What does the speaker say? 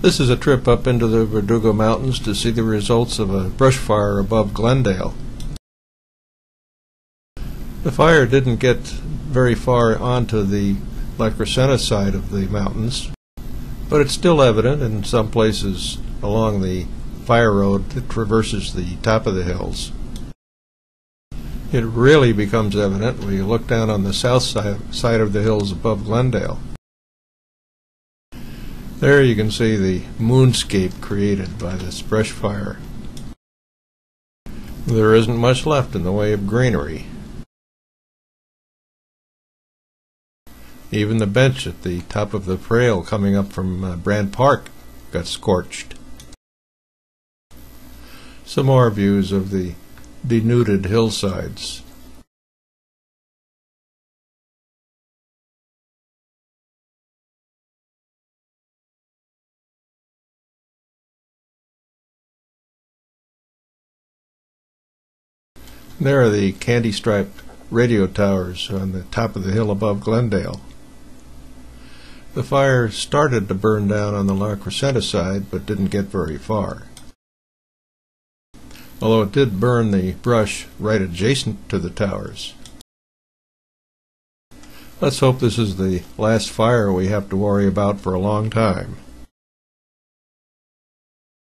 This is a trip up into the Verdugo Mountains to see the results of a brush fire above Glendale. The fire didn't get very far onto the La Crescenta side of the mountains, but it's still evident in some places along the fire road that traverses the top of the hills. It really becomes evident when you look down on the south side of the hills above Glendale. There you can see the moonscape created by this brush fire. There isn't much left in the way of greenery. Even the bench at the top of the trail coming up from uh, Brand Park got scorched. Some more views of the denuded hillsides. There are the candy striped radio towers on the top of the hill above Glendale. The fire started to burn down on the La Crescenta side, but didn't get very far. Although it did burn the brush right adjacent to the towers. Let's hope this is the last fire we have to worry about for a long time.